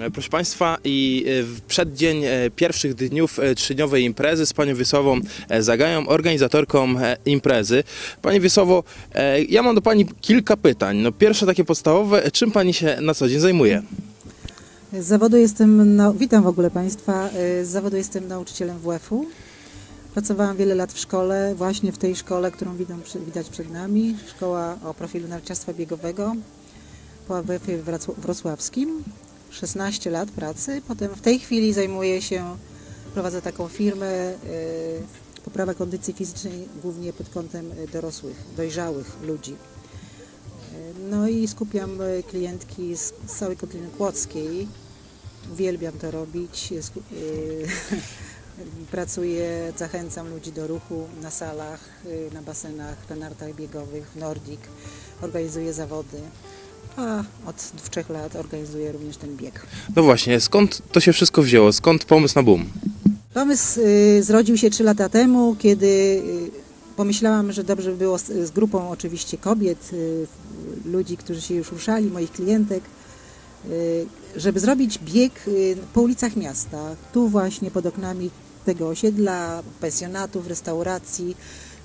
E, Proszę Państwa, i e, w przeddzień e, pierwszych dniów trzydniowej imprezy z Panią Wiesławą Zagają, organizatorką imprezy. Pani Wiesławo, ja mam do Pani kilka pytań. No pierwsze takie podstawowe, czym Pani się na co dzień zajmuje? Z zawodu jestem, no, witam w ogóle Państwa, z zawodu jestem nauczycielem WF-u. Pracowałam wiele lat w szkole, właśnie w tej szkole, którą widać przed nami, szkoła o profilu narciarstwa biegowego po AWF-ie wrocławskim. 16 lat pracy, potem w tej chwili zajmuję się, prowadzę taką firmę y, poprawa kondycji fizycznej głównie pod kątem dorosłych, dojrzałych ludzi. Y, No i skupiam y, klientki z, całej Kotliny Kłodzkiej. Uwielbiam to robić. Pracuję, zachęcam ludzi do ruchu na salach, na basenach, na nartach biegowych, w Nordic. Organizuję zawody. A od trzech lat organizuję również ten bieg. No właśnie, skąd to się wszystko wzięło? Skąd pomysł na boom? Pomysł y, zrodził się trzy lata temu, kiedy y, pomyślałam, że dobrze by było z, z grupą oczywiście kobiet, y, ludzi, którzy się już ruszali, moich klientek, y, żeby zrobić bieg y, po ulicach miasta, tu właśnie pod oknami tego osiedla, pensjonatów, restauracji,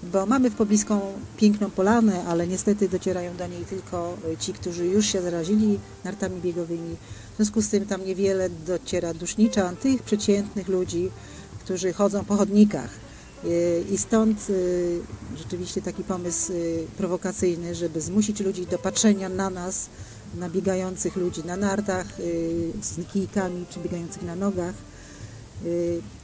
bo mamy w pobliską piękną polanę, ale niestety docierają do niej tylko ci, którzy już się zarazili nartami biegowymi. W związku z tym tam niewiele dociera dusznicza tych przeciętnych ludzi, którzy chodzą po chodnikach. I stąd y, rzeczywiście taki pomysł y, prowokacyjny, żeby zmusić ludzi do patrzenia na nas, na biegających ludzi na nartach, y, z kijkami czy biegających na nogach.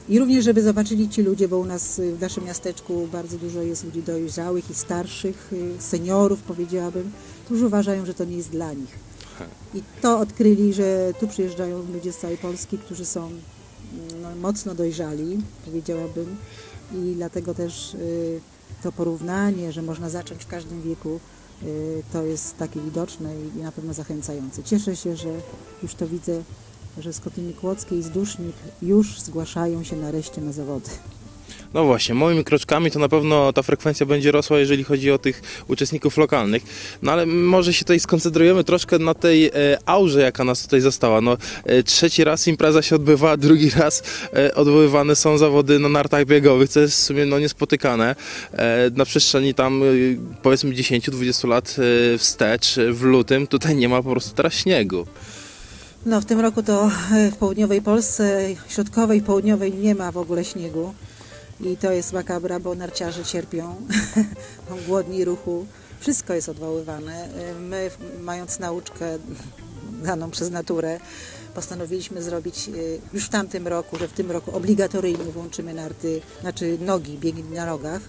I również, żeby zobaczyli ci ludzie, bo u nas y, w naszym miasteczku bardzo dużo jest ludzi dojrzałych i starszych, y, seniorów powiedziałabym, którzy uważają, że to nie jest dla nich. I to odkryli, że tu przyjeżdżają ludzie z całej Polski, którzy są no, mocno dojrzali, powiedziałabym. I dlatego też y, to porównanie, że można zacząć w każdym wieku, to jest takie widoczne i na pewno zachęcające. Cieszę się, że już to widzę, że z Kotliny Kłodzkiej, z Dusznik już zgłaszają się nareszcie na zawody. No właśnie, małymi kroczkami to na pewno ta frekwencja będzie rosła, jeżeli chodzi o tych uczestników lokalnych. No ale może się tutaj skoncentrujemy troszkę na tej e, aurze, jaka nas tutaj została. No, e, trzeci raz impreza się odbywa, drugi raz e, odwoływane są zawody na nartach biegowych, co jest w sumie no, niespotykane. E, na przestrzeni tam e, powiedzmy 10-20 lat e, wstecz, e, w lutym, tutaj nie ma po prostu teraz śniegu. No w tym roku to e, w południowej Polsce, środkowej, południowej nie ma w ogóle śniegu. I to jest makabra, bo narciarze cierpią, głodni ruchu. Wszystko jest odwoływane. E, My, mając nauczkę daną przez naturę, postanowiliśmy zrobić e, już w tamtym roku, że w tym roku obligatoryjnie włączymy narty, znaczy nogi, biegi na nogach,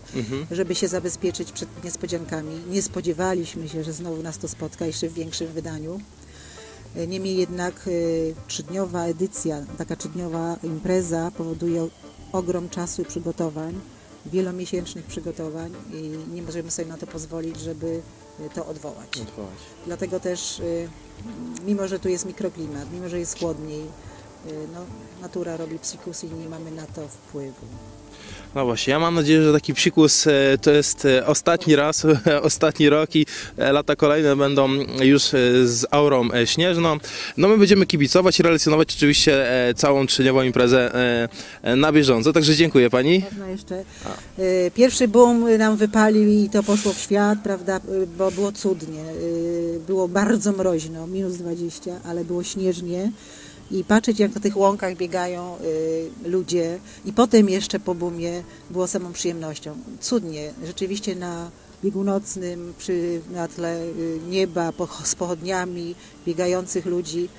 żeby się zabezpieczyć przed niespodziankami. Nie spodziewaliśmy się, że znowu nas to spotka jeszcze w większym wydaniu. Niemniej jednak y, trzydniowa edycja, taka trzydniowa impreza powoduje ogrom czasu i przygotowań, wielomiesięcznych przygotowań i nie możemy sobie na to pozwolić, żeby y, to odwołać. Dlatego też, y, mimo że tu jest mikroklimat, mimo że jest chłodniej, no, natura robi psikus i nie mamy na to wpływu. No właśnie, ja mam nadzieję, że taki psikus e, to jest e, ostatni raz, ostatni rok i e, lata kolejne będą już z aurą śnieżną. No my będziemy kibicować i relacjonować oczywiście całą trzydniową imprezę na bieżąco, także dziękuję Pani. Można jeszcze. Y, Pierwszy boom nam wypalił i to poszło w świat, prawda, y, bo było cudnie. Y, Było bardzo mroźno, minus 20, ale było śnieżnie. I patrzeć, jak na tych łąkach biegają y, ludzie, i potem jeszcze po boomie było samą przyjemnością. Cudnie, rzeczywiście na biegu nocnym, przy, na tle y, nieba, po, z pochodniami, biegających ludzi.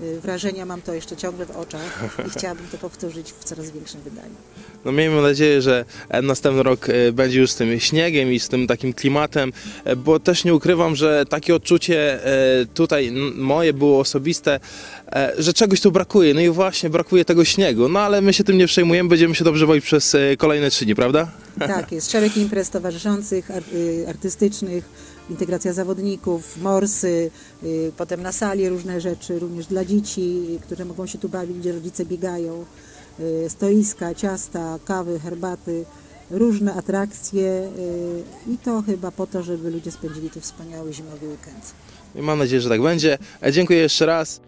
Y, Wrażenia mam to jeszcze ciągle w oczach i chciałabym to powtórzyć w coraz większym wydaniu. No miejmy nadzieję, że e, następny rok e, będzie już z tym śniegiem i z tym takim klimatem, e, bo też nie ukrywam, że takie odczucie tutaj moje było osobiste, że czegoś tu brakuje. No i właśnie brakuje tego śniegu. No ale my się tym nie przejmujemy, będziemy się dobrze bawić przez kolejne trzy dni, prawda? Tak, jest szereg imprez towarzyszących, ar- y, artystycznych, integracja zawodników, morsy, y, potem na sali różne rzeczy, również dla dzieci, które mogą się tu bawić, gdzie rodzice biegają, y, stoiska, ciasta, kawy, herbaty, różne atrakcje i to chyba po to, żeby ludzie spędzili tu wspaniały zimowy weekend. Mam nadzieję, że tak będzie. E, Dziękuję jeszcze raz.